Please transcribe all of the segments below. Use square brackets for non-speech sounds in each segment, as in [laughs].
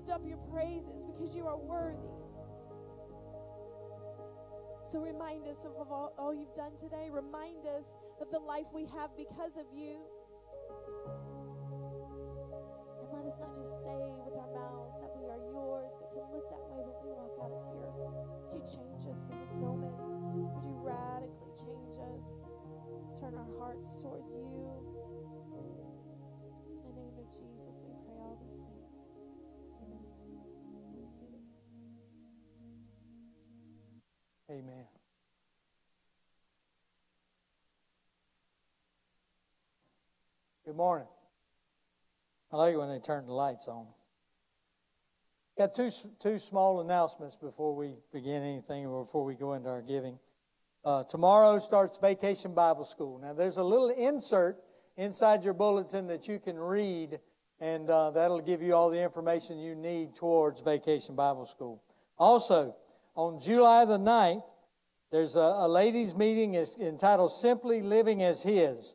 lift up your praises because you are worthy. So remind us of all, all you've done today. Remind us of the life we have because of you. Amen. Good morning. I like it when they turn the lights on. Got two, two small announcements before we begin anything or before we go into our giving. Uh, tomorrow starts Vacation Bible School. Now, there's a little insert inside your bulletin that you can read, and uh, that'll give you all the information you need towards Vacation Bible School. Also, on July the 9th, there's a, a ladies' meeting is entitled Simply Living as His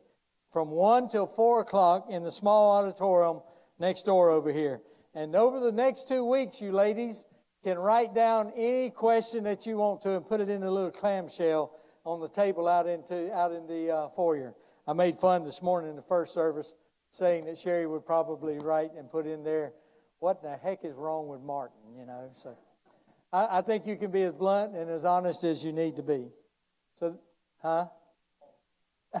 from 1 till 4 o'clock in the small auditorium next door over here. And over the next two weeks, you ladies can write down any question that you want to and put it in a little clamshell on the table out into out in the uh, foyer. I made fun this morning in the first service saying that Sherry would probably write and put in there, "What the heck is wrong with Martin?" You know, so I, I think you can be as blunt and as honest as you need to be. So, huh? [laughs]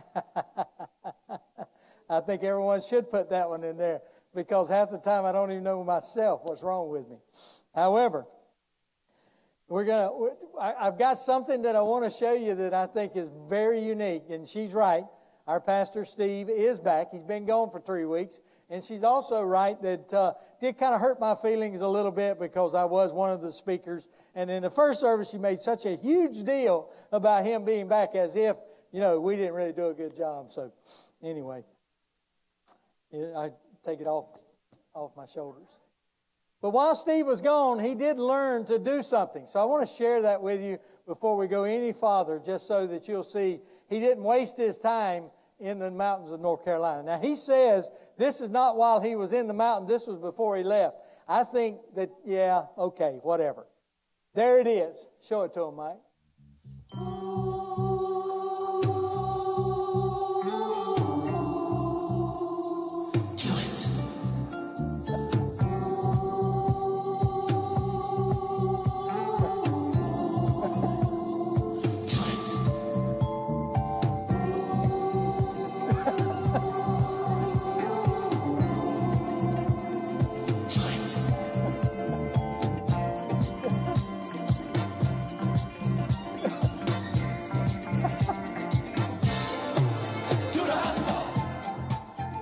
I think everyone should put that one in there because half the time I don't even know myself what's wrong with me. However, we're gonna. I've got something that I want to show you that I think is very unique, and she's right. Our pastor Steve is back. He's been gone for three weeks, and she's also right that uh, did kind of hurt my feelings a little bit because I was one of the speakers. And in the first service, she made such a huge deal about him being back, as if you know we didn't really do a good job. So, anyway, I take it off off my shoulders. But while Steve was gone, he did learn to do something. So I want to share that with you before we go any farther, just so that you'll see he didn't waste his time in the mountains of North Carolina. Now, he says this is not while he was in the mountain, this was before he left. I think that, yeah, okay, whatever. There it is. Show it to him, Mike.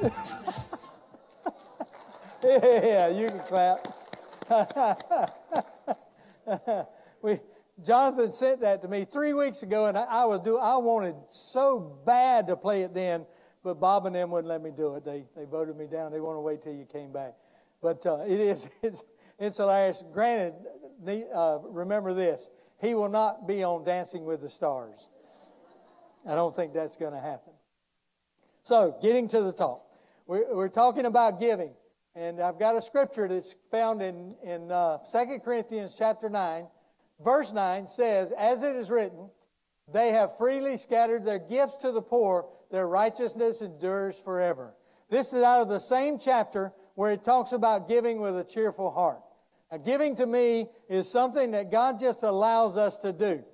[laughs] yeah, you can clap. [laughs] we, Jonathan sent that to me three weeks ago, and I, I, was do. I wanted so bad to play it then, but Bob and them wouldn't let me do it. They they voted me down. They want to wait till you came back. But uh, it is [laughs] it's it's hilarious. Granted, uh, remember this: he will not be on Dancing with the Stars. I don't think that's going to happen. So, getting to the talk, we're, we're talking about giving. And I've got a scripture that's found in, in uh, 2 Corinthians chapter 9. Verse 9 says, As it is written, they have freely scattered their gifts to the poor, their righteousness endures forever. This is out of the same chapter where it talks about giving with a cheerful heart. Now, giving to me is something that God just allows us to do.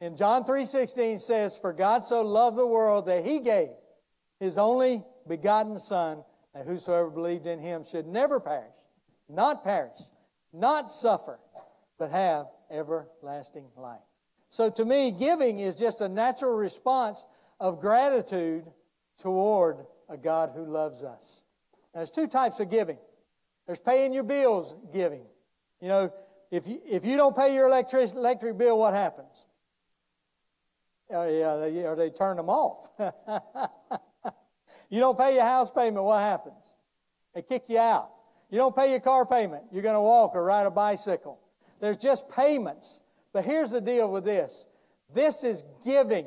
In John 3:16 says, "For God so loved the world that he gave his only begotten son and whosoever believed in him should never perish, not perish, not suffer, but have everlasting life. So to me, giving is just a natural response of gratitude toward a God who loves us. Now, there's two types of giving. There's paying your bills giving. You know, if you, if you don't pay your electric, electric bill, what happens? Oh, yeah, they, or they turn them off. [laughs] You don't pay your house payment, what happens? They kick you out. You don't pay your car payment, you're going to walk or ride a bicycle. There's just payments. But here's the deal with this this is giving.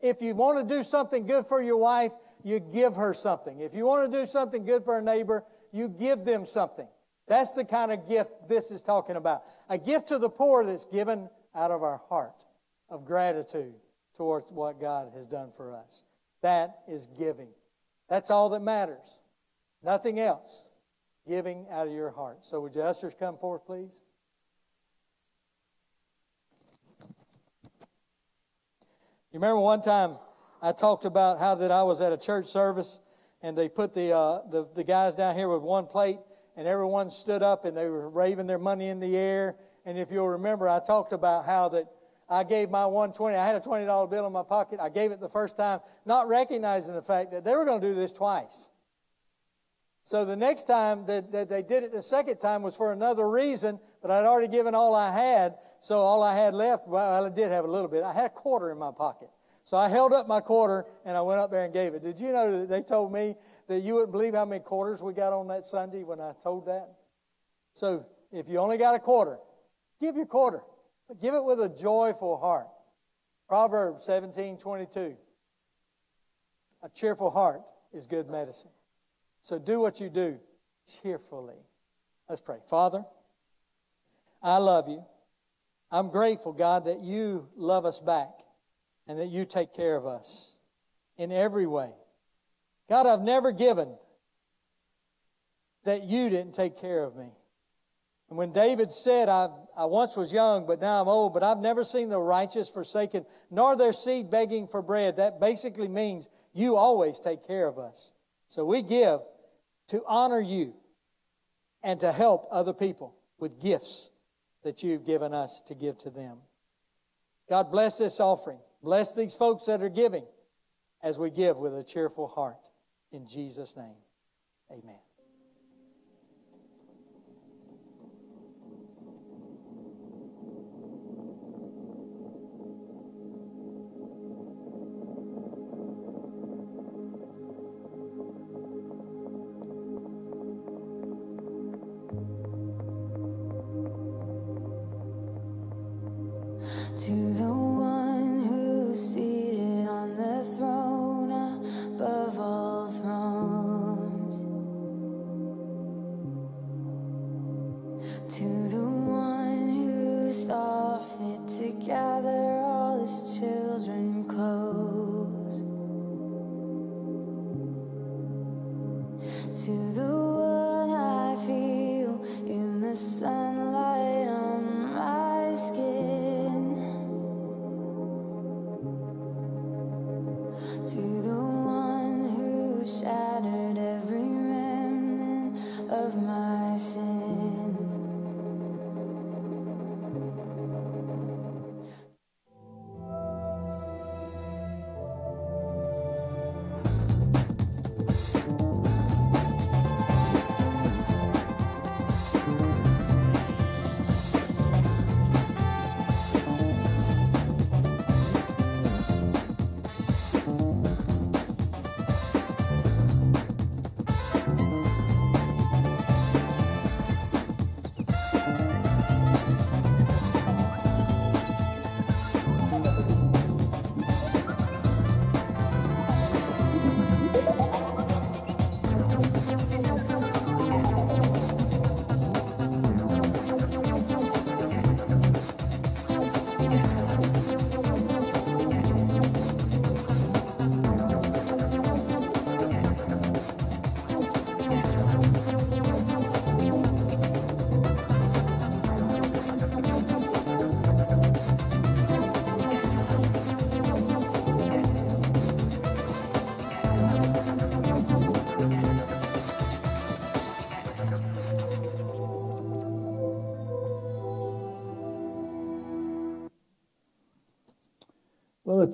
If you want to do something good for your wife, you give her something. If you want to do something good for a neighbor, you give them something. That's the kind of gift this is talking about. A gift to the poor that's given out of our heart of gratitude towards what God has done for us. That is giving. That's all that matters. Nothing else. Giving out of your heart. So would you ushers come forth, please? You remember one time I talked about how that I was at a church service and they put the, uh, the, the guys down here with one plate and everyone stood up and they were waving their money in the air. And if you'll remember, I talked about how that I gave my 120. I had a $20 bill in my pocket. I gave it the first time, not recognizing the fact that they were going to do this twice. So the next time that, that they did it the second time was for another reason, but I'd already given all I had. So all I had left, well, I did have a little bit. I had a quarter in my pocket. So I held up my quarter and I went up there and gave it. Did you know that they told me that you wouldn't believe how many quarters we got on that Sunday when I told that? So if you only got a quarter, give your quarter. But give it with a joyful heart. Proverbs 17 22. A cheerful heart is good medicine. So do what you do cheerfully. Let's pray. Father, I love you. I'm grateful, God, that you love us back and that you take care of us in every way. God, I've never given that you didn't take care of me. And when David said, I, I once was young, but now I'm old, but I've never seen the righteous forsaken, nor their seed begging for bread, that basically means you always take care of us. So we give to honor you and to help other people with gifts that you've given us to give to them. God bless this offering. Bless these folks that are giving as we give with a cheerful heart. In Jesus' name, amen.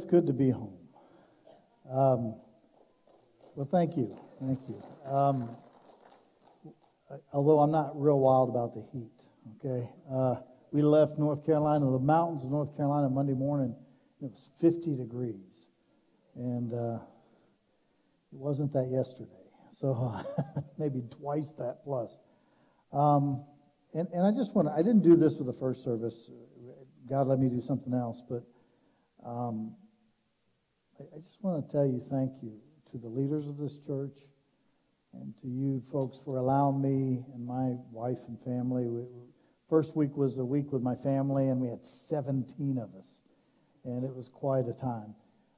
It's good to be home. Um, well, thank you. Thank you. Um, although I'm not real wild about the heat, okay? Uh, we left North Carolina, the mountains of North Carolina, Monday morning. It was 50 degrees. And uh, it wasn't that yesterday. So [laughs] maybe twice that plus. Um, and, and I just want to, I didn't do this with the first service. God let me do something else. But um, I, just want to tell you thank you to the leaders of this church, and to you folks for allowing me and my wife and family. We, first week was a week with my family, and we had 17 of us, and it was quite a time.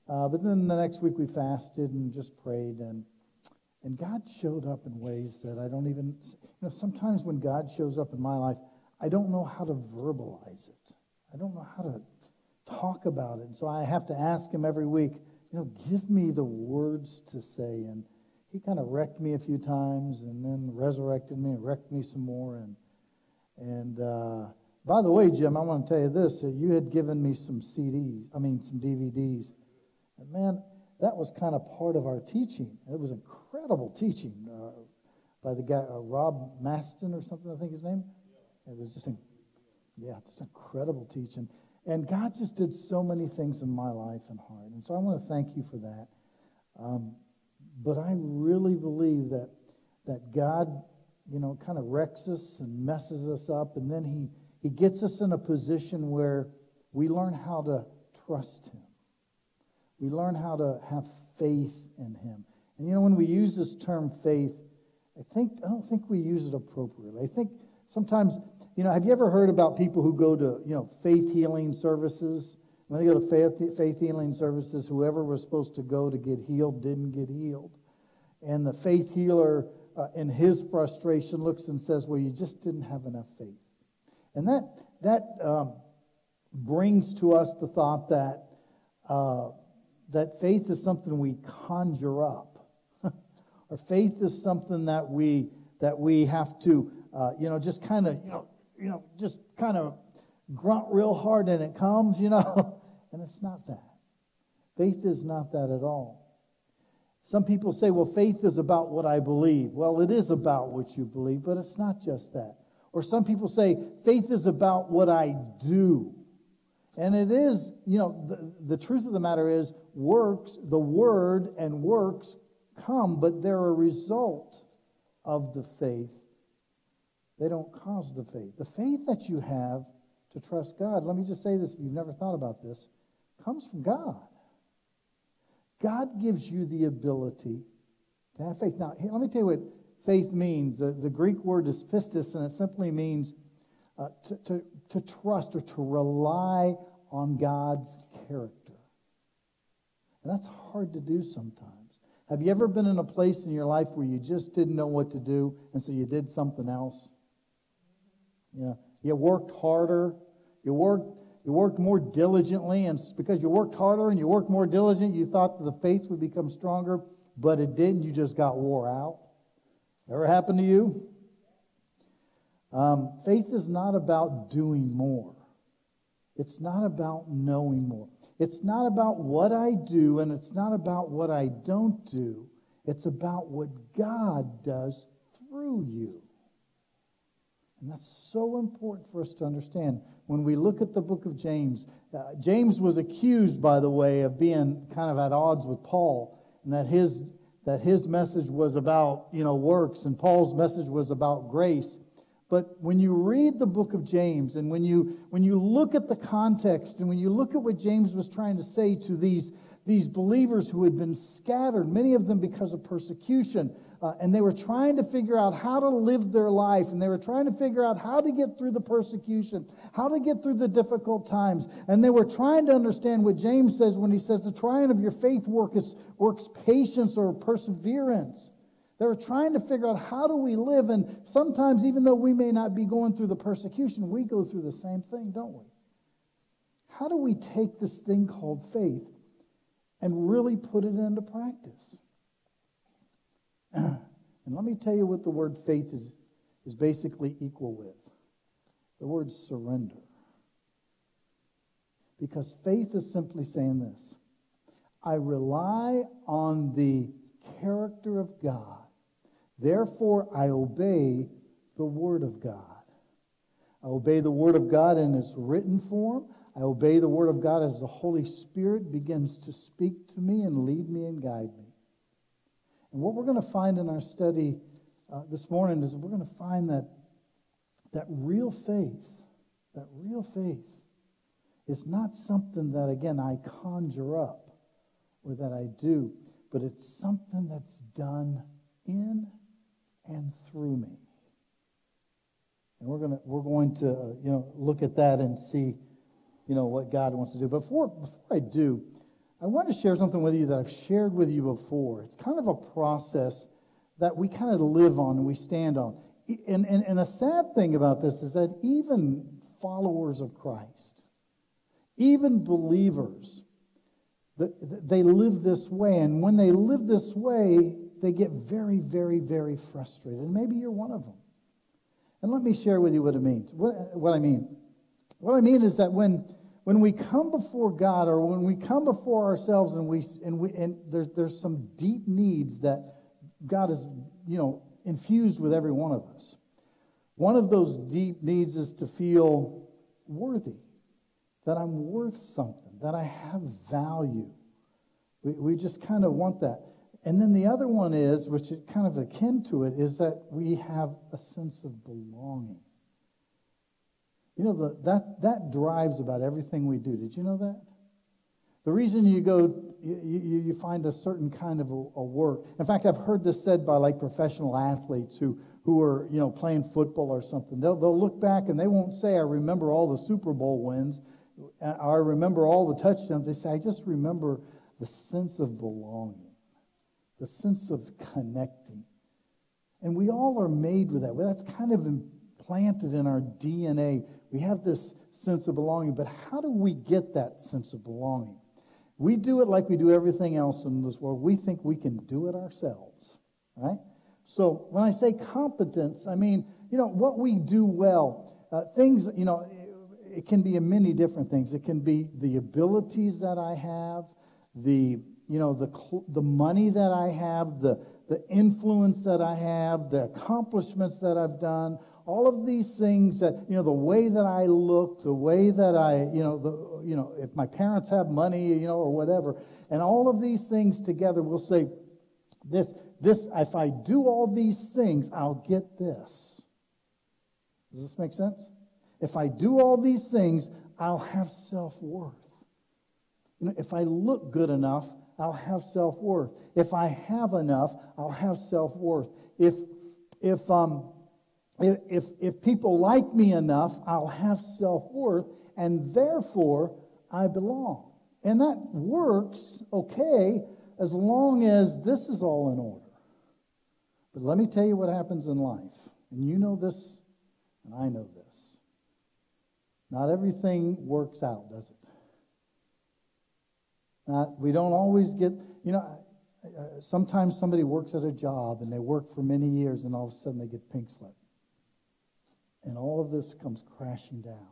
Uh, but then the next week we fasted and just prayed, and and God showed up in ways that I don't even. You know, sometimes when God shows up in my life, I don't know how to verbalize it. I don't know how to talk about it, and so I have to ask Him every week. You know, give me the words to say, and He kind of wrecked me a few times, and then resurrected me and wrecked me some more, and and. Uh, by the way, Jim, I want to tell you this. You had given me some CDs, I mean, some DVDs and man, that was kind of part of our teaching. It was incredible teaching uh, by the guy, uh, Rob Maston or something, I think his name. It was just, yeah, just incredible teaching. And God just did so many things in my life and heart. And so I want to thank you for that. Um, but I really believe that, that God, you know, kind of wrecks us and messes us up. And then he, he gets us in a position where we learn how to trust Him. We learn how to have faith in him. And you know, when we use this term faith, I think I don't think we use it appropriately. I think sometimes, you know, have you ever heard about people who go to, you know, faith healing services? When they go to faith, faith healing services, whoever was supposed to go to get healed didn't get healed. And the faith healer, uh, in his frustration, looks and says, Well, you just didn't have enough faith. And that, that um, brings to us the thought that uh, that faith is something we conjure up. [laughs] or faith is something that we that we have to uh, you know just kind of you know you know just kind of grunt real hard and it comes you know? [laughs] And it's not that. Faith is not that at all. Some people say well faith is about what i believe. Well it is about what you believe but it's not just that. Or some people say faith is about what i do. And it is, you know, the, the truth of the matter is, works, the word and works come, but they're a result of the faith. They don't cause the faith. The faith that you have to trust God, let me just say this if you've never thought about this, comes from God. God gives you the ability to have faith. Now, let me tell you what faith means. The, the Greek word is pistis, and it simply means uh, to, to, to trust or to rely on God's character. And that's hard to do sometimes. Have you ever been in a place in your life where you just didn't know what to do, and so you did something else? Yeah, you worked harder, you worked, you worked more diligently, and because you worked harder and you worked more diligent, you thought the faith would become stronger, but it didn't. You just got wore out. Ever happened to you? Um, faith is not about doing more. It's not about knowing more. It's not about what I do, and it's not about what I don't do. It's about what God does through you. And that's so important for us to understand. When we look at the book of James, uh, James was accused, by the way, of being kind of at odds with Paul, and that his, that his message was about, you know, works, and Paul's message was about grace. But when you read the book of James and when you, when you look at the context and when you look at what James was trying to say to these, these believers who had been scattered, many of them because of persecution, uh, and they were trying to figure out how to live their life, and they were trying to figure out how to get through the persecution, how to get through the difficult times, and they were trying to understand what James says when he says the trying of your faith work is, works patience or perseverance. They were trying to figure out how do we live, and sometimes, even though we may not be going through the persecution, we go through the same thing, don't we? How do we take this thing called faith and really put it into practice? [clears throat] and let me tell you what the word faith is, is basically equal with the word surrender. Because faith is simply saying this I rely on the character of God Therefore, I obey the Word of God. I obey the Word of God in its written form. I obey the Word of God as the Holy Spirit begins to speak to me and lead me and guide me. And what we're going to find in our study uh, this morning is we're going to find that, that real faith, that real faith, is not something that, again, I conjure up or that I do, but it's something that's done in and through me. And we're going to we're going to you know look at that and see you know what God wants to do. Before before I do, I want to share something with you that I've shared with you before. It's kind of a process that we kind of live on and we stand on. And, and, and the sad thing about this is that even followers of Christ, even believers, they live this way. And when they live this way, they get very, very, very frustrated. And maybe you're one of them. And let me share with you what it means. What, what I mean. What I mean is that when when we come before God or when we come before ourselves and we and we and there's there's some deep needs that God has, you know, infused with every one of us. One of those deep needs is to feel worthy, that I'm worth something, that I have value. We, we just kind of want that. And then the other one is, which is kind of akin to it, is that we have a sense of belonging. You know, the, that, that drives about everything we do. Did you know that? The reason you go, you, you, find a certain kind of a, a, work. In fact, I've heard this said by like professional athletes who, who are, you know, playing football or something. They'll, they'll look back and they won't say, I remember all the Super Bowl wins. Uh, I remember all the touchdowns. They say, I just remember the sense of belonging, the sense of connecting. And we all are made with that. Well, that's kind of implanted in our DNA. We have this sense of belonging, but how do we get that sense of belonging? We do it like we do everything else in this world. We think we can do it ourselves, right? So when I say competence, I mean, you know, what we do well. Uh, things, you know, it, can be many different things. It can be the abilities that I have, the, you know, the, the money that I have, the, the influence that I have, the accomplishments that I've done, all of these things that, you know, the way that I look, the way that I, you know, the, you know, if my parents have money, you know, or whatever, and all of these things together will say, this, this, if I do all these things, I'll get this. Does this make sense? If I do all these things, I'll have self worth. You know, if I look good enough, I'll have self worth. If I have enough, I'll have self worth. If, if, um, if, if people like me enough, I'll have self worth, and therefore I belong. And that works okay as long as this is all in order. But let me tell you what happens in life. And you know this, and I know this. Not everything works out, does it? Not, we don't always get, you know, sometimes somebody works at a job and they work for many years and all of a sudden they get pink slip. And all of this comes crashing down.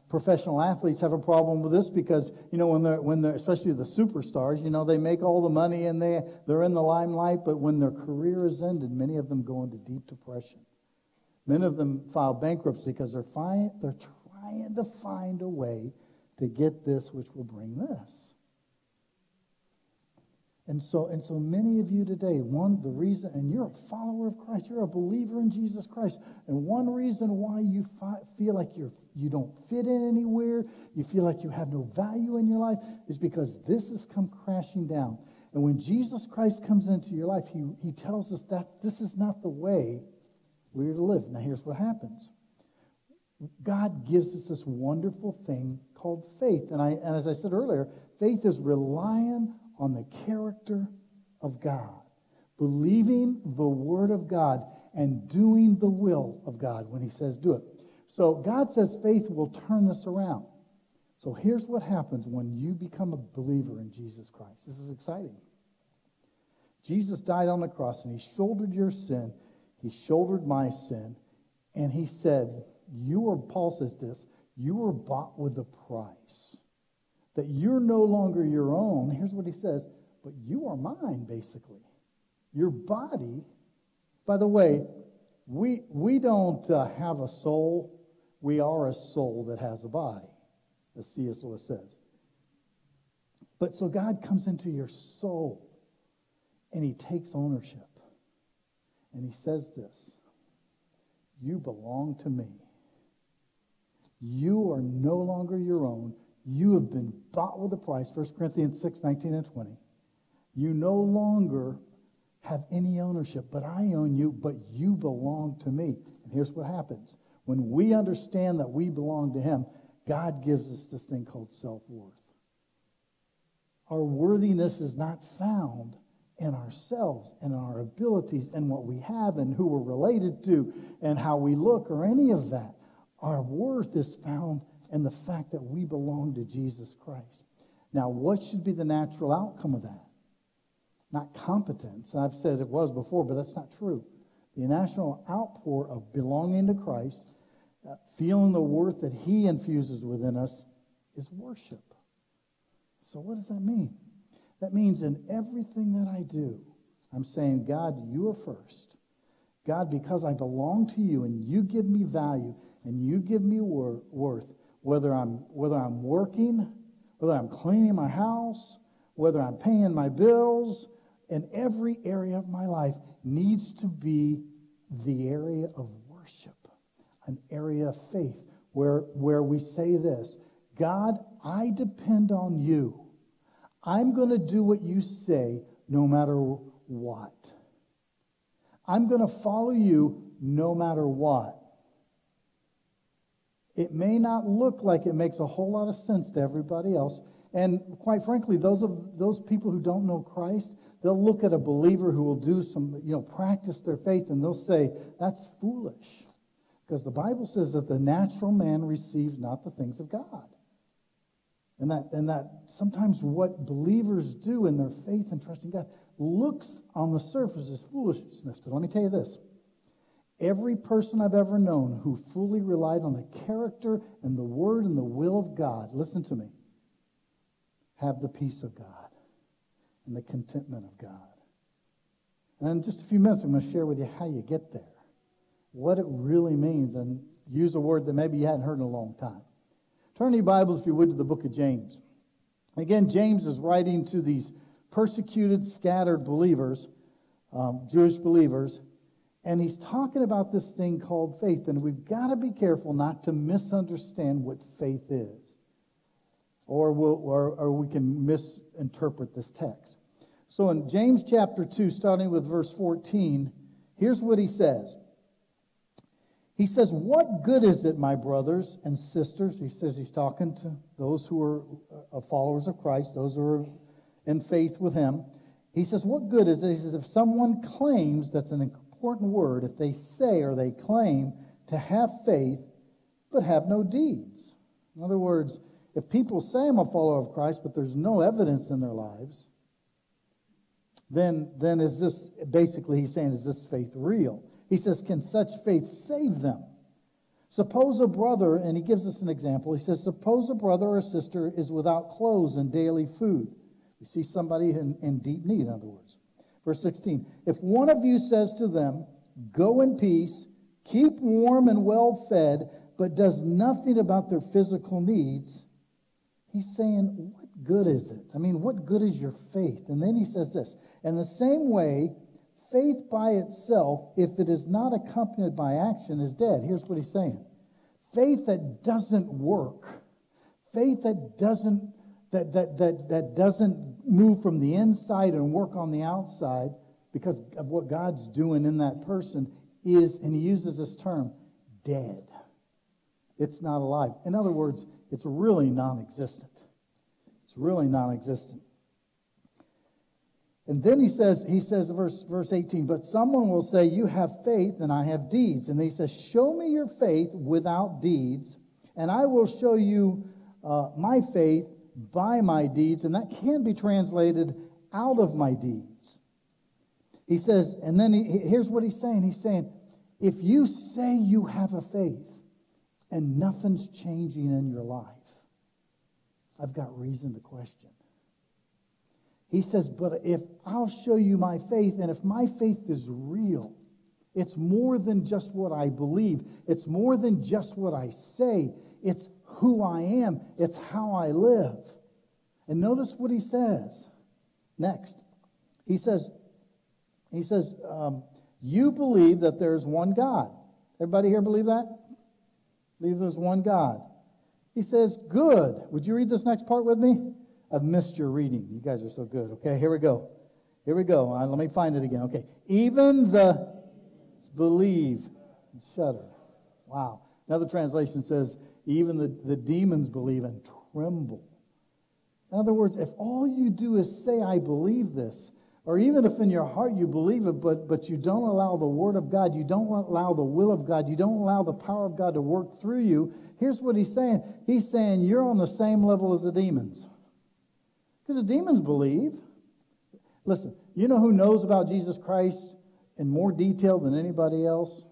[sighs] Professional athletes have a problem with this because, you know, when they're, when they're, especially the superstars, you know, they make all the money and they, they're in the limelight, but when their career is ended, many of them go into deep depression. Many of them file bankruptcy because they're, fi- they're trying to find a way to get this which will bring this. And so, and so many of you today, one, the reason, and you're a follower of Christ, you're a believer in Jesus Christ, and one reason why you fi- feel like you're, you don't fit in anywhere, you feel like you have no value in your life, is because this has come crashing down. And when Jesus Christ comes into your life, he, he tells us that this is not the way we're to live. Now, here's what happens God gives us this wonderful thing called faith. And, I, and as I said earlier, faith is relying on the character of God, believing the Word of God, and doing the will of God when He says do it. So God says faith will turn this around. So here's what happens when you become a believer in Jesus Christ. This is exciting. Jesus died on the cross and he shouldered your sin, he shouldered my sin, and he said, You were, Paul says this, you were bought with a price that you're no longer your own. Here's what he says, but you are mine, basically. Your body, by the way, we, we don't uh, have a soul, we are a soul that has a body, as C.S. Lewis says. But so God comes into your soul and he takes ownership. And he says this You belong to me. You are no longer your own. You have been bought with a price, 1 Corinthians 6, 19 and 20. You no longer have any ownership, but I own you, but you belong to me. And here's what happens when we understand that we belong to Him, God gives us this thing called self worth. Our worthiness is not found in ourselves and our abilities and what we have and who we're related to and how we look or any of that. Our worth is found in the fact that we belong to Jesus Christ. Now, what should be the natural outcome of that? Not competence. I've said it was before, but that's not true. The national outpour of belonging to Christ, uh, feeling the worth that He infuses within us, is worship. So, what does that mean? That means in everything that I do, I'm saying, God, you are first. God, because I belong to you and you give me value and you give me wor- worth, whether I'm, whether I'm working, whether I'm cleaning my house, whether I'm paying my bills, in every area of my life needs to be the area of worship, an area of faith where, where we say this God, I depend on you. I'm going to do what you say no matter what. I'm going to follow you no matter what. It may not look like it makes a whole lot of sense to everybody else. And quite frankly, those of those people who don't know Christ, they'll look at a believer who will do some, you know, practice their faith and they'll say, that's foolish. Because the Bible says that the natural man receives not the things of God. And that, and that sometimes what believers do in their faith and trust in God looks on the surface as foolishness. But let me tell you this every person I've ever known who fully relied on the character and the word and the will of God, listen to me, have the peace of God and the contentment of God. And in just a few minutes, I'm going to share with you how you get there, what it really means, and use a word that maybe you hadn't heard in a long time. Turn your Bibles, if you would, to the book of James. Again, James is writing to these persecuted, scattered believers, um, Jewish believers, and he's talking about this thing called faith. And we've got to be careful not to misunderstand what faith is, or, we'll, or, or we can misinterpret this text. So in James chapter 2, starting with verse 14, here's what he says. He says, What good is it, my brothers and sisters? He says he's talking to those who are uh, followers of Christ, those who are in faith with him. He says, What good is it? He says, If someone claims, that's an important word, if they say or they claim to have faith, but have no deeds. In other words, if people say I'm a follower of Christ, but there's no evidence in their lives, then, then is this basically he's saying, is this faith real? He says, Can such faith save them? Suppose a brother, and he gives us an example. He says, Suppose a brother or sister is without clothes and daily food. We see somebody in, in deep need, in other words. Verse 16 If one of you says to them, Go in peace, keep warm and well fed, but does nothing about their physical needs, he's saying, What good is it? I mean, what good is your faith? And then he says this In the same way, faith by itself, if it is not accompanied by action, is dead. Here's what he's saying faith that doesn't work, faith that doesn't, that, that, that, that doesn't move from the inside and work on the outside because of what God's doing in that person is, and he uses this term, dead. It's not alive. In other words, it's really non existent. It's really non existent. And then he says, he says, verse, verse 18, but someone will say, You have faith and I have deeds. And he says, Show me your faith without deeds, and I will show you uh, my faith by my deeds. And that can be translated out of my deeds. He says, and then he, here's what he's saying He's saying, If you say you have a faith and nothing's changing in your life, I've got reason to question. He says, But if I'll show you my faith, and if my faith is real, it's more than just what I believe, it's more than just what I say, it's who I am, it's how I live. And notice what he says next. He says, he says, um, you believe that there's one God. Everybody here believe that? Believe there's one God. He says, good. Would you read this next part with me? I've missed your reading. You guys are so good. Okay, here we go. Here we go. Uh, let me find it again. Okay. Even the believe shudder. Wow. Another translation says, even the, the demons believe and tremble. In other words, if all you do is say, I believe this, or even if in your heart you believe it, but, but you don't allow the Word of God, you don't allow the will of God, you don't allow the power of God to work through you, here's what he's saying. He's saying you're on the same level as the demons. Because the demons believe. Listen, you know who knows about Jesus Christ in more detail than anybody else?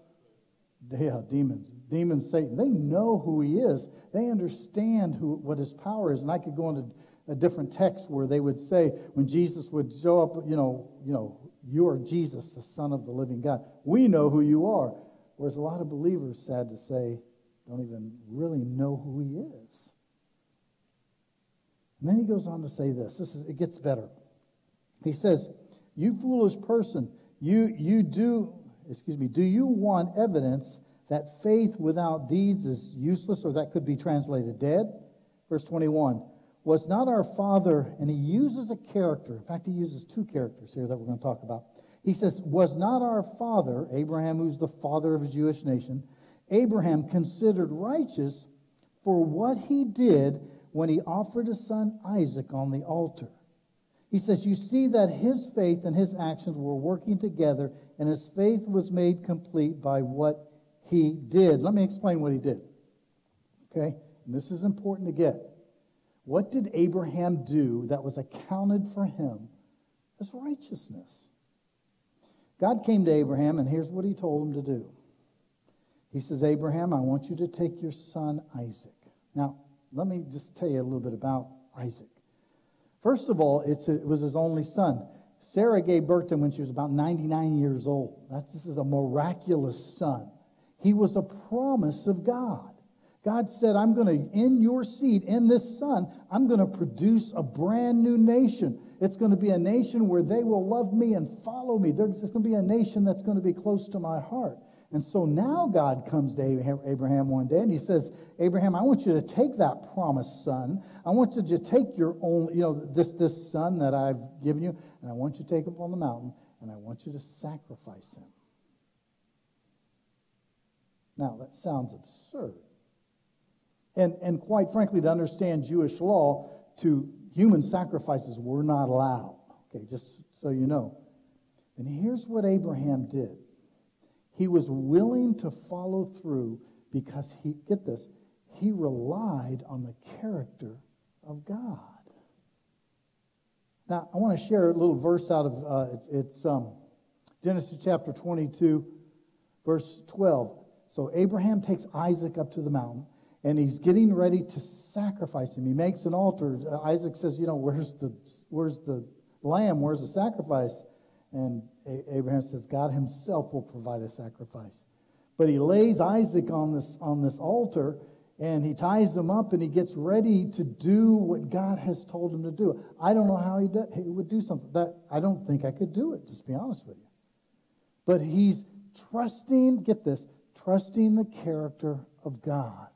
Yeah, demons. Demons, Satan. They know who he is. They understand who, what his power is. And I could go into a different text where they would say, when Jesus would show up, you know, you know, you are Jesus, the Son of the living God. We know who you are. Whereas a lot of believers, sad to say, don't even really know who he is. And then he goes on to say this. This is, it gets better. He says, You foolish person, you, you do, excuse me, do you want evidence that faith without deeds is useless, or that could be translated dead? Verse 21 Was not our father, and he uses a character, in fact, he uses two characters here that we're going to talk about. He says, Was not our father, Abraham, who's the father of a Jewish nation, Abraham considered righteous for what he did when he offered his son Isaac on the altar? He says, You see that his faith and his actions were working together, and his faith was made complete by what he did. Let me explain what he did. Okay? And this is important to get. What did Abraham do that was accounted for him as righteousness? God came to Abraham, and here's what he told him to do. He says, Abraham, I want you to take your son Isaac. Now, let me just tell you a little bit about Isaac. First of all, it was his only son. Sarah gave birth to him when she was about 99 years old. That's, this is a miraculous son. He was a promise of God. God said, I'm going to, in your seed, in this son, I'm going to produce a brand new nation. It's going to be a nation where they will love me and follow me. There's going to be a nation that's going to be close to my heart. And so now God comes to Abraham one day and he says, Abraham, I want you to take that promised son. I want you to take your own, you know, this, this son that I've given you, and I want you to take him on the mountain and I want you to sacrifice him. Now, that sounds absurd. And, and quite frankly, to understand Jewish law, to human sacrifices were not allowed. Okay, just so you know. And here's what Abraham did he was willing to follow through because he, get this, he relied on the character of God. Now, I want to share a little verse out of uh, it's, it's um, Genesis chapter 22, verse 12. So Abraham takes Isaac up to the mountain, and he's getting ready to sacrifice him. He makes an altar. Uh, Isaac says, "You know, where's the where's the lamb? Where's the sacrifice?" And Abraham says, God himself will provide a sacrifice. But he lays Isaac on this, on this altar and he ties him up and he gets ready to do what God has told him to do. I don't know how he, he would do something that I don't think I could do it, just be honest with you. But he's trusting, get this, trusting the character of God.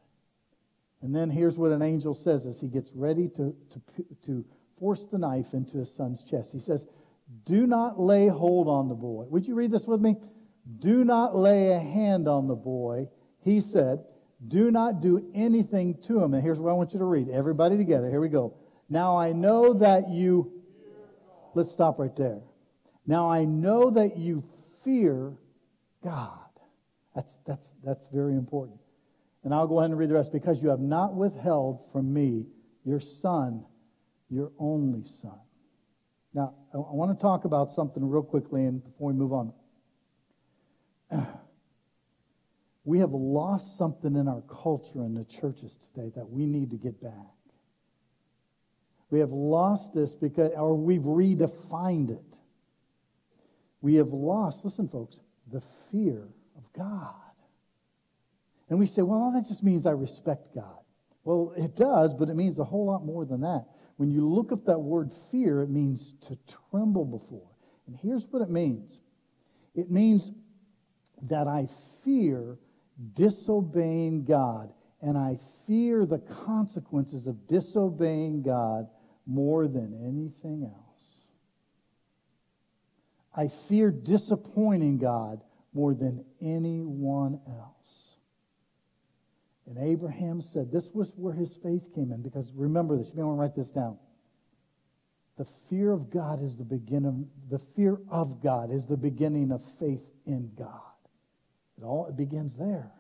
And then here's what an angel says as he gets ready to, to, to force the knife into his son's chest. He says, do not lay hold on the boy. Would you read this with me? Do not lay a hand on the boy. He said, Do not do anything to him. And here's what I want you to read. Everybody together. Here we go. Now I know that you. Let's stop right there. Now I know that you fear God. That's, that's, that's very important. And I'll go ahead and read the rest. Because you have not withheld from me your son, your only son. Now, I want to talk about something real quickly and before we move on. We have lost something in our culture in the churches today that we need to get back. We have lost this because, or we've redefined it. We have lost, listen, folks, the fear God. And we say, well, that just means I respect God. Well, it does, but it means a whole lot more than that. When you look up that word fear, it means to tremble before. And here's what it means it means that I fear disobeying God, and I fear the consequences of disobeying God more than anything else. I fear disappointing God more than anyone else. And Abraham said this was where his faith came in, because remember this, you may want to write this down. The fear of God is the beginning, the fear of God is the beginning of faith in God. It all it begins there.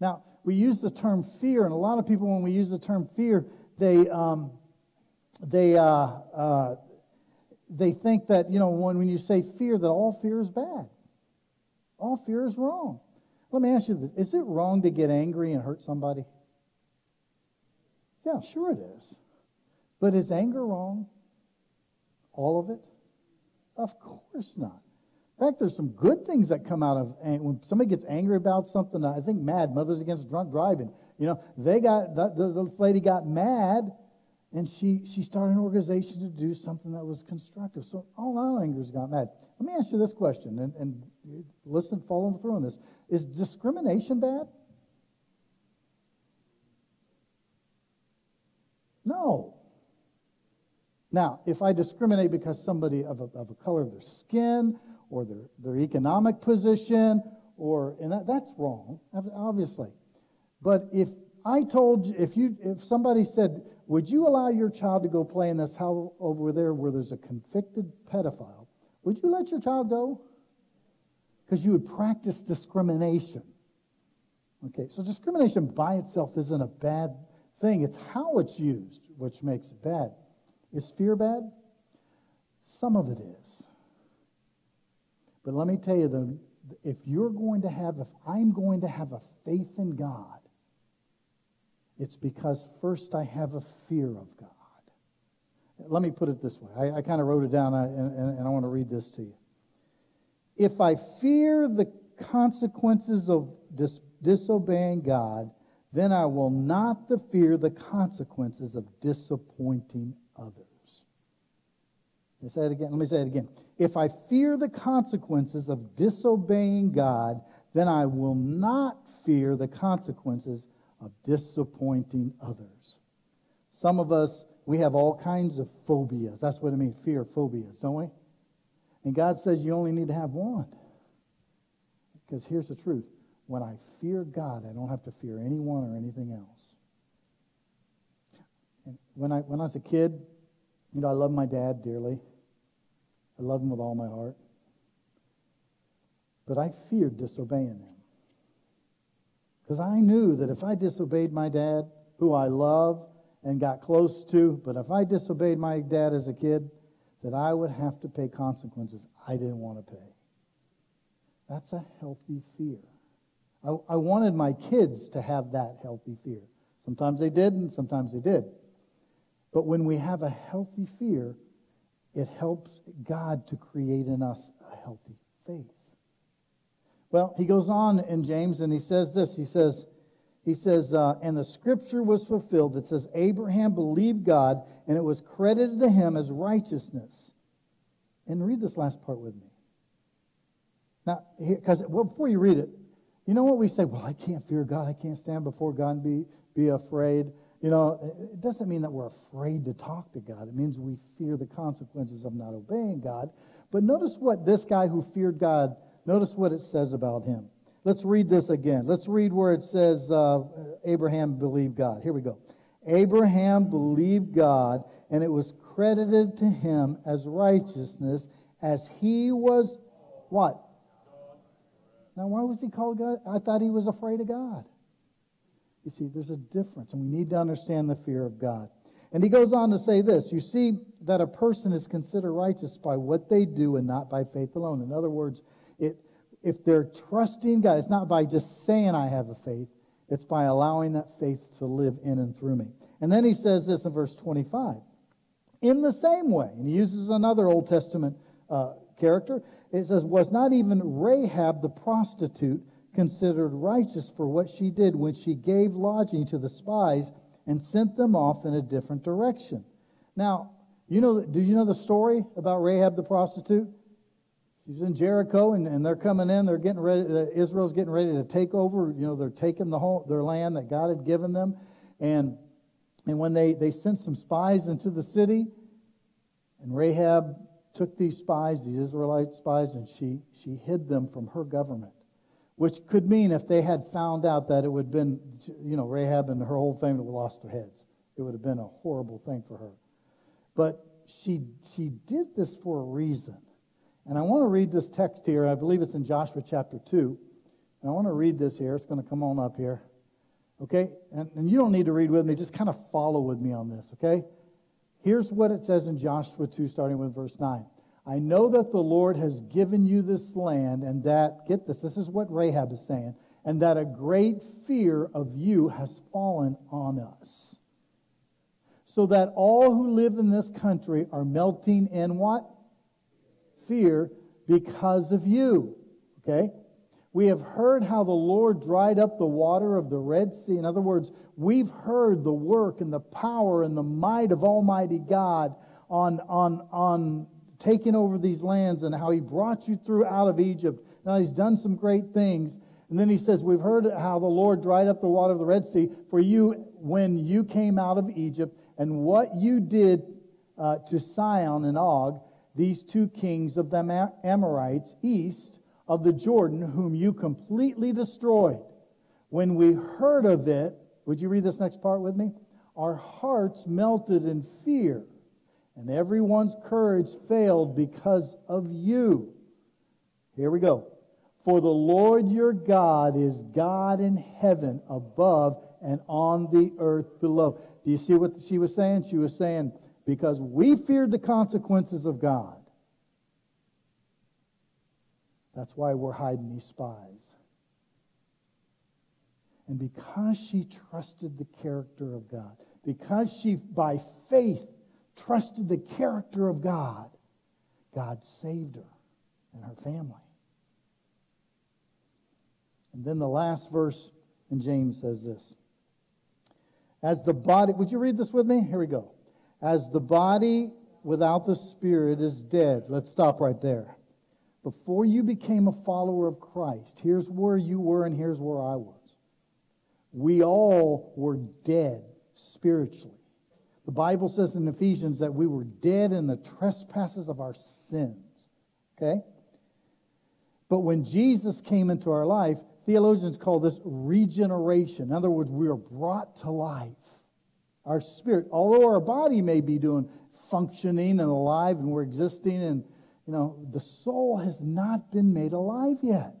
Now, we use the term fear, and a lot of people, when we use the term fear, they, um, they, uh, uh, they think that, you know, when, when you say fear, that all fear is bad. All fear is wrong. Let me ask you this Is it wrong to get angry and hurt somebody? Yeah, sure it is. But is anger wrong? All of it? Of course not. In fact, there's some good things that come out of when somebody gets angry about something. I think MADD Mothers Against Drunk Driving. You know, they got this lady got mad, and she she started an organization to do something that was constructive. So all our angers got mad. Let me ask you this question, and, and listen, follow through on this: Is discrimination bad? No. Now, if I discriminate because somebody of a, of a color of their skin or their, their economic position, or and that, that's wrong, obviously. But if I told you, if you if somebody said, would you allow your child to go play in this house over there where there's a convicted pedophile? Would you let your child go? Because you would practice discrimination. Okay, so discrimination by itself isn't a bad thing. It's how it's used which makes it bad. Is fear bad? Some of it is. But let me tell you, the, if you're going to have, if I'm going to have a faith in God, it's because first I have a fear of God. Let me put it this way. I, I kind of wrote it down and, and, I want to read this to you. If I fear the consequences of dis- disobeying God, then I will not the fear the consequences of disappointing others. Let say it again. Let me say it again. If I fear the consequences of disobeying God, then I will not fear the consequences of disappointing others. Some of us, we have all kinds of phobias. That's what I mean, fear phobias, don't we? And God says you only need to have one. Because here's the truth when I fear God, I don't have to fear anyone or anything else. And when I, when I was a kid, you know, I loved my dad dearly. I loved him with all my heart. But I feared disobeying him. Because I knew that if I disobeyed my dad, who I love and got close to, but if I disobeyed my dad as a kid, that I would have to pay consequences I didn't want to pay. That's a healthy fear. I, I wanted my kids to have that healthy fear. Sometimes they did, and sometimes they did. But when we have a healthy fear, it helps God to create in us a healthy faith. Well, he goes on in James and he says this. He says, he says, uh, and the scripture was fulfilled that says, Abraham believed God and it was credited to him as righteousness. And read this last part with me. Now, because well, before you read it, you know what we say? Well, I can't fear God. I can't stand before God and be, be afraid. You know, it doesn't mean that we're afraid to talk to God. It means we fear the consequences of not obeying God. But notice what this guy who feared God Notice what it says about him. Let's read this again. Let's read where it says uh, Abraham believed God. Here we go. Abraham believed God, and it was credited to him as righteousness, as he was what? Now, why was he called God? I thought he was afraid of God. You see, there's a difference, and we need to understand the fear of God. And he goes on to say this You see that a person is considered righteous by what they do and not by faith alone. In other words, it, if they're trusting God, it's not by just saying I have a faith, it's by allowing that faith to live in and through me. And then he says this in verse 25. In the same way, and he uses another Old Testament uh, character, it says, Was not even Rahab the prostitute considered righteous for what she did when she gave lodging to the spies and sent them off in a different direction? Now, you know, do you know the story about Rahab the prostitute? She's in Jericho, and, and they're coming in. They're getting ready. Uh, Israel's getting ready to take over. You know, they're taking the whole their land that God had given them, and and when they they sent some spies into the city, and Rahab took these spies, these Israelite spies, and she, she hid them from her government. Which could mean if they had found out that it would have been, you know, Rahab and her whole family would have lost their heads. It would have been a horrible thing for her. But she, she did this for a reason. And I want to read this text here. I believe it's in Joshua chapter 2. And I want to read this here. It's going to come on up here. Okay? And, and you don't need to read with me. Just kind of follow with me on this. Okay? Here's what it says in Joshua 2, starting with verse 9. I know that the Lord has given you this land, and that, get this, this is what Rahab is saying, and that a great fear of you has fallen on us. So that all who live in this country are melting in what? Fear because of you. Okay? We have heard how the Lord dried up the water of the Red Sea. In other words, we've heard the work and the power and the might of Almighty God on, on, on taking over these lands and how he brought you through out of Egypt. Now he's done some great things. And then he says, We've heard how the Lord dried up the water of the Red Sea for you when you came out of Egypt, and what you did uh, to Sihon and Og, these two kings of the Amorites east of the Jordan, whom you completely destroyed. When we heard of it, would you read this next part with me? Our hearts melted in fear and everyone's courage failed because of you. Here we go. For the Lord your God is God in heaven above and on the earth below. Do you see what she was saying? She was saying, because we feared the consequences of God. That's why we're hiding these spies. And because she trusted the character of God, because she, by faith, trusted the character of God, God saved her and her family. And then the last verse in James says this As the body, would you read this with me? Here we go. As the body without the spirit is dead. Let's stop right there. Before you became a follower of Christ, here's where you were and here's where I was. We all were dead spiritually. The Bible says in Ephesians that we were dead in the trespasses of our sins. Okay? But when Jesus came into our life, theologians call this regeneration. In other words, we are brought to life. Our spirit, although our body may be doing functioning and alive and we're existing and you know, the soul has not been made alive yet.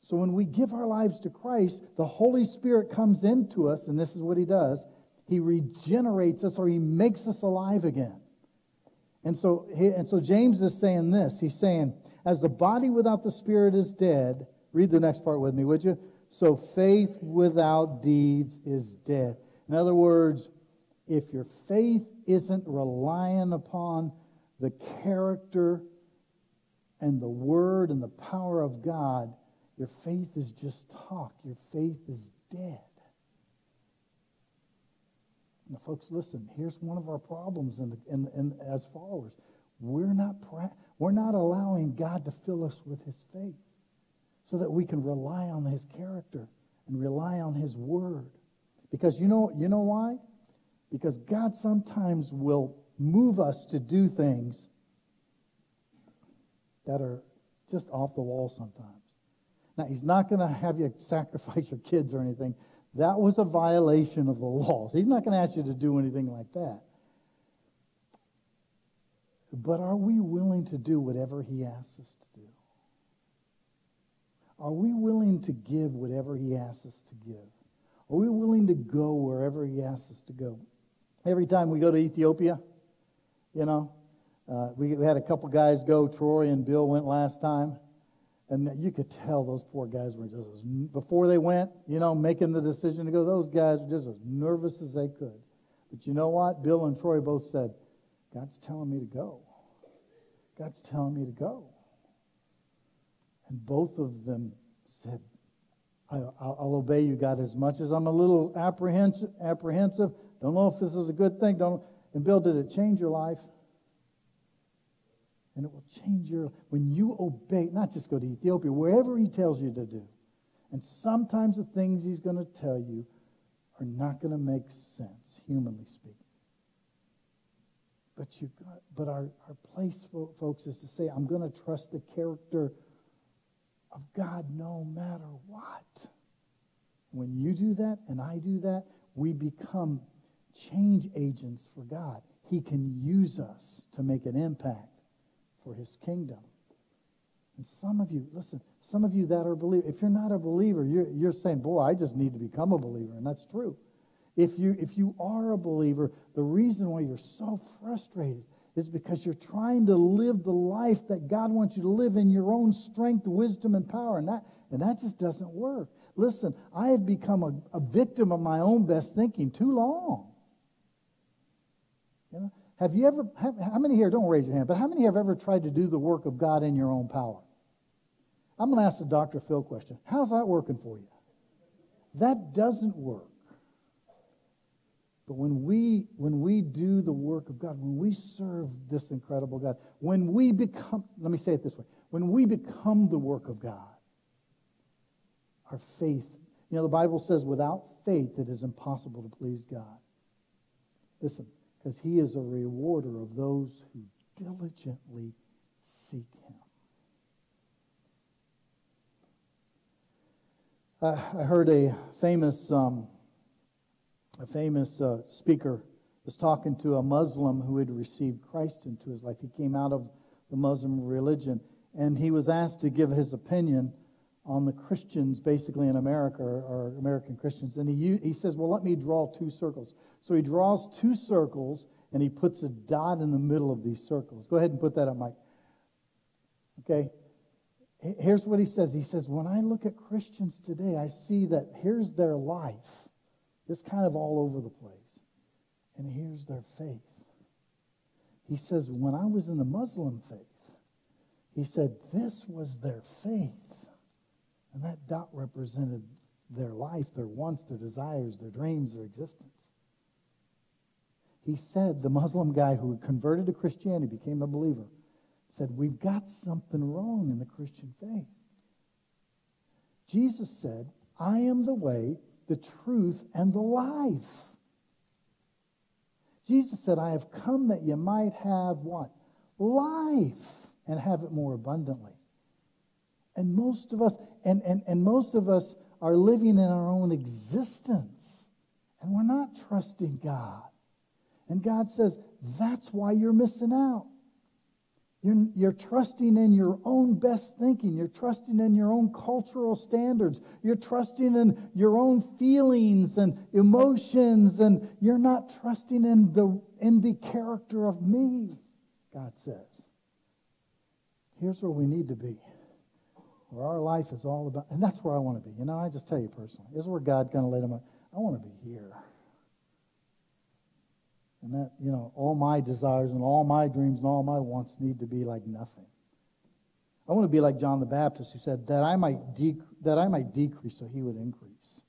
So when we give our lives to Christ, the Holy Spirit comes into us, and this is what he does. He regenerates us or he makes us alive again. And so, and so James is saying this. He's saying, as the body without the spirit is dead, read the next part with me, would you? So faith without deeds is dead. In other words, if your faith isn't relying upon the character and the word and the power of God, your faith is just talk. Your faith is dead. Now, folks, listen, here's one of our problems in, the, in, in, as followers. We're not, we're not allowing God to fill us with his faith so that we can rely on his character and rely on his word. Because you know, you know why? Because God sometimes will move us to do things that are just off the wall sometimes. Now, he's not going to have you [laughs] sacrifice your kids or anything, that was a violation of the laws. He's not going to ask you to do anything like that. But are we willing to do whatever he asks us to do? Are we willing to give whatever he asks us to give? Are we willing to go wherever he asks us to go? Every time we go to Ethiopia, you know, uh, we, we had a couple guys go. Troy and Bill went last time. And you could tell those poor guys were just as, before they went, you know, making the decision to go, those guys were just as nervous as they could. But you know what? Bill and Troy both said, God's telling me to go. God's telling me to go. And both of them said, I'll, I'll obey you, God, as much as I'm a little apprehensive. Don't know if this is a good thing. Don't. And Bill, did it change your life? and it will change your when you obey not just go to ethiopia wherever he tells you to do and sometimes the things he's going to tell you are not going to make sense humanly speaking But you got, but our, our place, folks, is to say, I'm going to trust the character of God no matter what. When you do that and I do that, we become change agents for God. He can use us to make an impact for his kingdom. And some of you, listen, some of you that are believers, if you're not a believer, you're, you're saying, boy, I just need to become a believer. And that's true. If you, if you are a believer, the reason why you're so frustrated is because you're trying to live the life that God wants you to live in your own strength, wisdom, and power. And that, and that just doesn't work. Listen, I have become a, a victim of my own best thinking too long. You know, have you ever, how many here, don't raise your hand, but how many have ever tried to do the work of God in your own power? I'm going to ask the Dr. Phil question. How's that working for you? That doesn't work. But when we when we do the work of God, when we serve this incredible God, when we become let me say it this way, when we become the work of God, our faith, you know, the Bible says without faith it is impossible to please God. Listen, because he is a rewarder of those who diligently seek him. I heard a famous um, a famous uh, speaker was talking to a Muslim who had received Christ into his life. He came out of the Muslim religion, and he was asked to give his opinion on the Christians, basically in America, or, American Christians. And he, he says, Well, let me draw two circles. So he draws two circles, and he puts a dot in the middle of these circles. Go ahead and put that up, Mike. Okay? Here's what he says He says, When I look at Christians today, I see that here's their life it's kind of all over the place. And here's their faith. He says, when I was in the Muslim faith, he said, this was their faith. And that dot represented their life, their wants, their desires, their dreams, their existence. He said, the Muslim guy who converted to Christianity, became a believer, said, We've got something wrong in the Christian faith. Jesus said, I am the way, the truth, and the life. Jesus said, I have come that you might have what? Life and have it more abundantly. And most of us, and, and, and most of us are living in our own existence. And we're not trusting God. And God says, that's why you're missing out. You're, you're trusting in your own best thinking. You're trusting in your own cultural standards. You're trusting in your own feelings and emotions, and you're not trusting in the, in the character of me, God says. Here's where we need to be, where our life is all about, and that's where I want to be. You know, I just tell you personally, this is where God kind of laid up. I want to be here. And that, you know, all my desires and all my dreams and all my wants need to be like nothing. I want to be like John the Baptist who said, that I might, dec- that I might decrease so he would increase.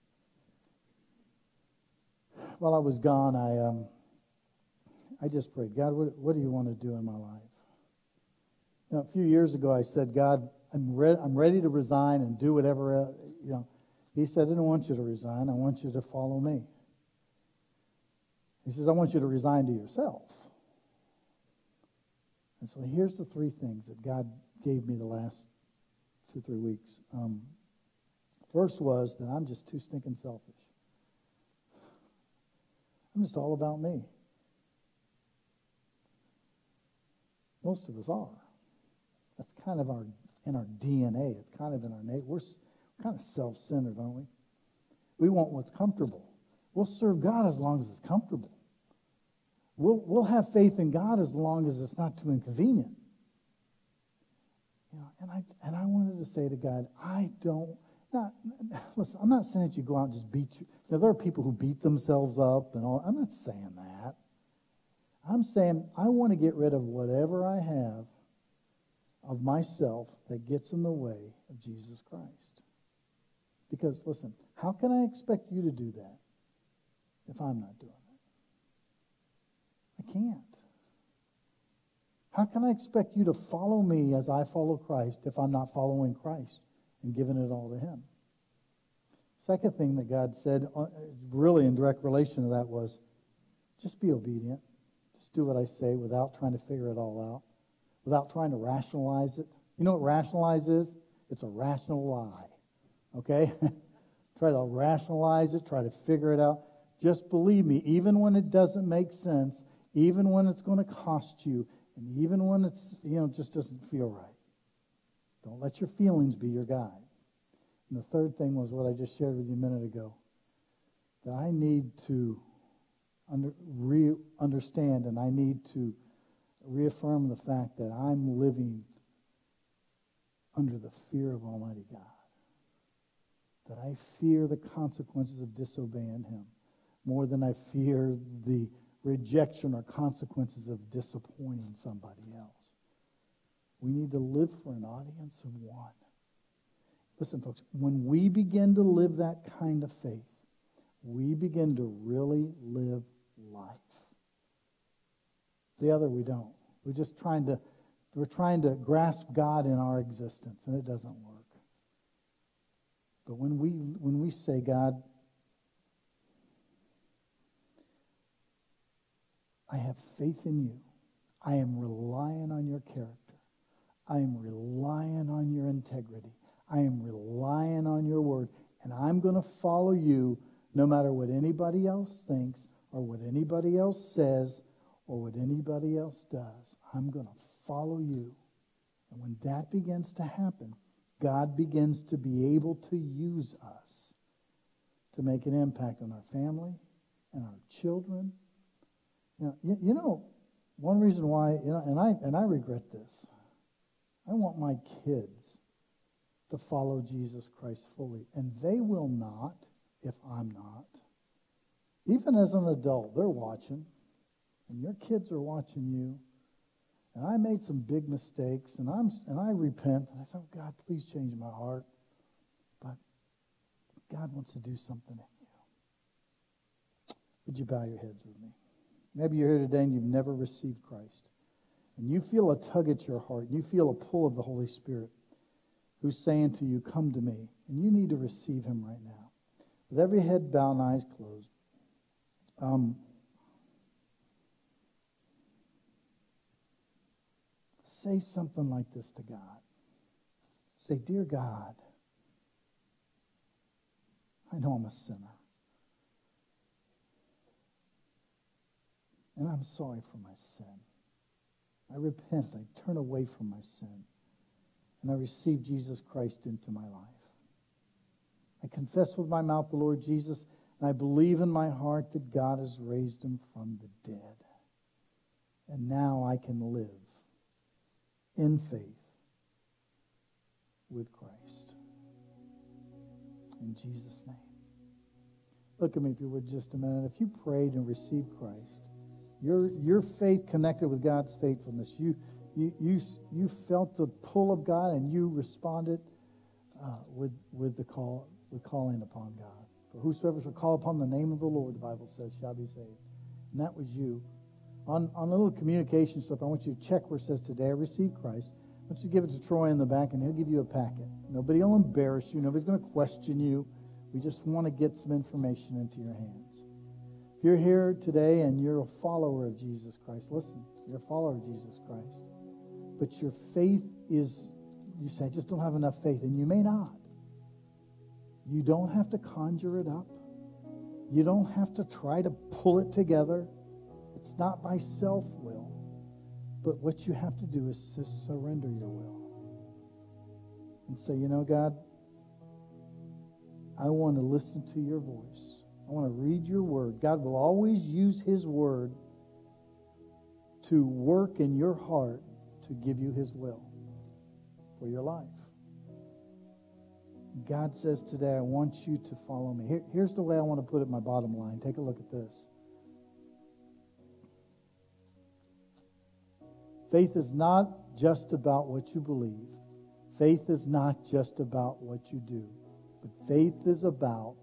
While I was gone, I, um, I just prayed, God, what, what do you want to do in my life? Now, a few years ago, I said, God, I'm, re- I'm ready to resign and do whatever, uh, you know. He said, I don't want you to resign. I want you to follow me. He says, I want you to resign to yourself. And so here's the three things that God gave me the last two, three weeks. Um, first was that I'm just too stinking selfish. I'm just all about me. Most of us are. That's kind of our in our DNA. It's kind of in our nature. We're kind of self-centered, aren't we? We want what's comfortable. We'll serve God as long as it's comfortable. We'll, we'll have faith in God as long as it's not too inconvenient. You know, and I and I wanted to say to God, I don't not listen, I'm not saying that you go out and just beat you. Now there are people who beat themselves up and all. I'm not saying that. I'm saying I want to get rid of whatever I have of myself that gets in the way of Jesus Christ. Because listen, how can I expect you to do that if I'm not doing it? I can't. How can I expect you to follow me as I follow Christ if I'm not following Christ and giving it all to Him? Second thing that God said, uh, really in direct relation to that, was just be obedient. Just do what I say without trying to figure it all out, without trying to rationalize it. You know what rationalize is? It's a rational lie. Okay? [laughs] try to rationalize it, try to figure it out. Just believe me, even when it doesn't make sense, even when it's going to cost you, and even when it's, you know, just doesn't feel right. Don't let your feelings be your guide. And the third thing was what I just shared with you a minute ago that I need to under, re, understand and I need to reaffirm the fact that I'm living under the fear of Almighty God. That I fear the consequences of disobeying Him more than I fear the rejection or consequences of disappointing somebody else. We need to live for an audience of one. Listen, folks, when we begin to live that kind of faith, we begin to really live life. The other we don't. We're just trying to we're trying to grasp God in our existence, and it doesn't work. But when we when we say, God, I have faith in you. I am relying on your character. I am relying on your integrity. I am relying on your word. And I'm going to follow you no matter what anybody else thinks or what anybody else says or what anybody else does. I'm going to follow you. And when that begins to happen, God begins to be able to use us to make an impact on our family and our children you know, you, you know, one reason why, you know, and I and I regret this. I want my kids to follow Jesus Christ fully, and they will not if I'm not. Even as an adult, they're watching, and your kids are watching you. And I made some big mistakes, and I'm and I repent. And I said, oh, God, please change my heart. But God wants to do something in you. Would you bow your heads with me? Maybe you're here today and you've never received Christ. And you feel a tug at your heart. and You feel a pull of the Holy Spirit who's saying to you, Come to me. And you need to receive him right now. With every head bowed and eyes closed. Um, say something like this to God. Say, Dear God, I know I'm a sinner. And I'm sorry for my sin. I repent. I turn away from my sin. And I receive Jesus Christ into my life. I confess with my mouth the Lord Jesus, and I believe in my heart that God has raised him from the dead. And now I can live in faith with Christ. In Jesus' name. Look at me if you would just a minute. If you prayed and received Christ, your, your faith connected with God's faithfulness. You, you, you, you felt the pull of God and you responded uh, with, with the call, the calling upon God. For whosoever shall call upon the name of the Lord, the Bible says, shall be saved. And that was you. On, on little communication stuff, I want you to check where it says, Today I received Christ. I want you to give it to Troy in the back, and he'll give you a packet. Nobody will embarrass you. Nobody's going to question you. We just want to get some information into your hands. If you're here today and you're a follower of Jesus Christ, listen, you're a follower of Jesus Christ, but your faith is, you say, I just don't have enough faith, and you may not. You don't have to conjure it up. You don't have to try to pull it together. It's not by self will. But what you have to do is to surrender your will and say, you know, God, I want to listen to your voice. I want to read your word. God will always use his word to work in your heart to give you his will for your life. God says today, I want you to follow me. Here, here's the way I want to put it my bottom line. Take a look at this. Faith is not just about what you believe. Faith is not just about what you do. But faith is about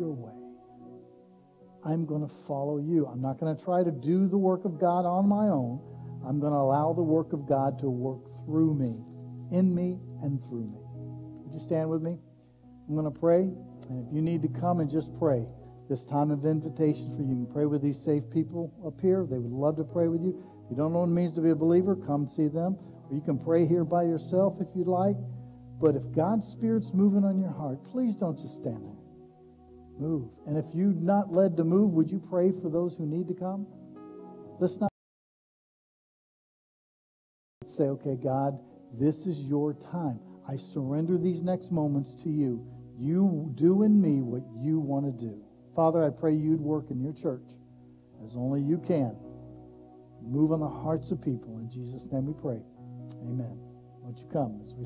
your way. I'm going to follow you. I'm not going to try to do the work of God on my own. I'm going to allow the work of God to work through me, in me, and through me. Would you stand with me? I'm going to pray, and if you need to come and just pray, this time of invitation for you. You can pray with these safe people up here. They would love to pray with you. If you don't know what it means to be a believer, come see them. Or you can pray here by yourself if you'd like. But if God's Spirit's moving on your heart, please don't just stand there. Move. And if you're not led to move, would you pray for those who need to come? Let's not say, okay, God, this is your time. I surrender these next moments to you. You do in me what you want to do. Father, I pray you'd work in your church as only you can. Move on the hearts of people. In Jesus' name we pray. Amen. Won't you come as we.